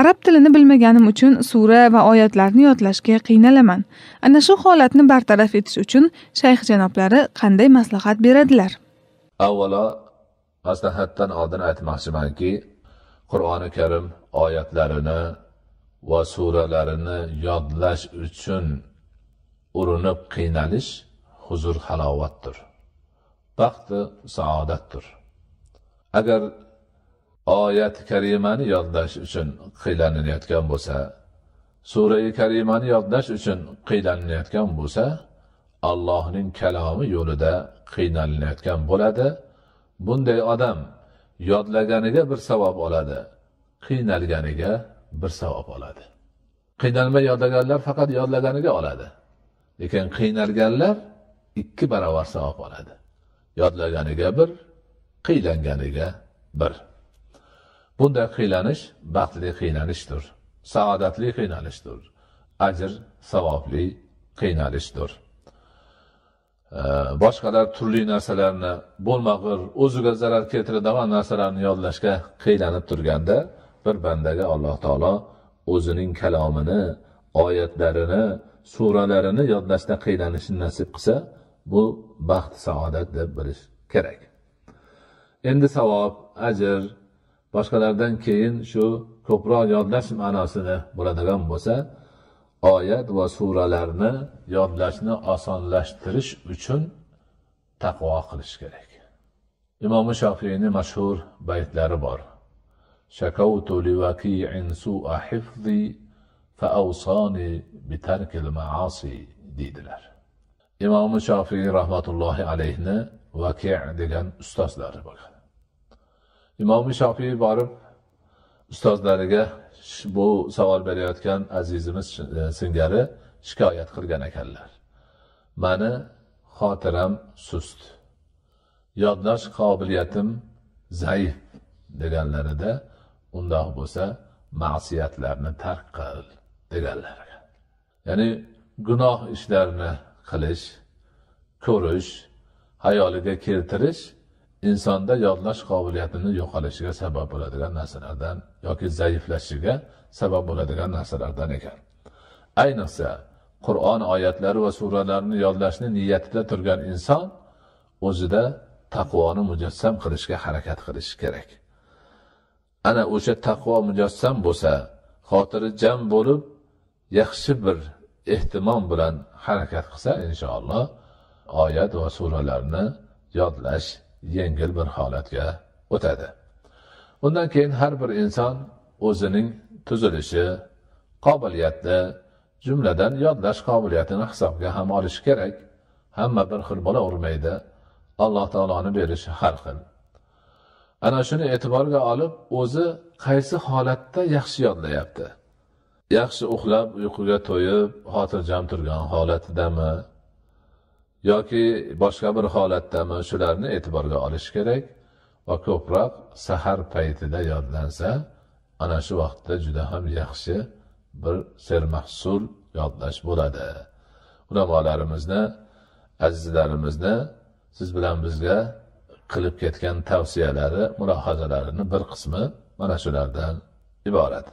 arab tilini bilmaganim uchun sura va oyatlarni yodlashga qiynalaman. Ana shu holatni bartaraf etish uchun shayx janoblari qanday maslahat beradilar? Avvalo maslahatdan oldin aytmoqchimanki qur'oni karim oyatlarini va suralarini yodlash uchun urinib qiynalish huzur halovatdir baxti saodatdir agar oyat karimani yodlash uchun qiylanilayotgan bo'lsa surai karimani yodlash uchun qiylanilayotgan bo'lsa allohning kalomi yo'lida qiynalinayotgan bo'ladi. Bunday odam yodlaganiga bir savob oladi qiynalganiga bir savob oladi. Qiynalmay yodlaganlar faqat yodlaganiga oladi lekin qiynalganlar ikki barobar savob oladi. Yodlaganiga bir qiylanganiga bir. Bunday qiynalish baxtli qiynalishdir saodatli qiynalishdir ajr savobli qiynalishdir boshqalar turli narsalarni bo'lmag'ir o'ziga zarar keltiradigan narsalarni yodlashga qiynalib turganda bir bandaga alloh taolo o'zining kalomini oyatlarini suralarini yodlashda qiynalishni nasib qilsa bu baxt saodat deb bilish kerak. Endi savob ajr boshqalardan keyin shu ko'proq yodlash ma'nosini bo'ladigan bo'lsa oyat va suralarni yodlashni osonlashtirish uchun taqvo qilish kerak imom shofiyni mashhur baytlari bor شكوت لوكيع سوء حفظي فأوصاني بترك المعاصي deydilar imomi shofiy rahmatullohi alayhni vaki degan ustozlari bo'lgan Imomi shofiy borib ustozlariga bu savol berayotgan azizimiz e, singari shikoyat qilgan ekanlar. Mani xotiram sust yodlash qobiliyatim zaif deganlarida undoq bo'lsa ma'siyatlarni tark qil deganlar ya'ni gunoh ishlarni qilish ko'rish hayoliga keltirish insonda yodlash qobiliyatini yo'qolishiga sabab bo'ladigan narsalardan yoki zaiflashishiga sabab bo'ladigan narsalardan ekan. Ayniqsa qur'on oyatlari va suralarini yodlashni niyatida turgan inson o'zida taqvoni mujassam qilishga harakat qilishi kerak. Ana o'sha taqvo mujassam bo'lsa xotiri jam bo'lib yaxshi bir ehtimom bilan harakat qilsa inshaalloh oyat va suralarni yodlash yengil bir holatga o'tadi. Undan keyin har bir inson o'zining tuzilishi qobiliyati jumladan yodlash qobiliyatini hisobga ham olishi kerak. Hamma bir xil bo'lavermaydi alloh taoloni berishi har xil. Ana shuni e'tiborga olib o'zi qaysi holatda yaxshi yodlayapti? Yaxshi uxlab uyquga to'yib xotirjam turgan holatidami yoki boshqa bir holatdami shularni e'tiborga olish kerak. Va ko'proq sahar paytida yodlansa ana shu vaqtda juda ham yaxshi bir sermahsul yodlash bo'ladi. Ulamolarimizni azizlarimizni siz bilan bizga qilib ketgan tavsiyalari mulohazalarini bir qismi mana shulardan iborat.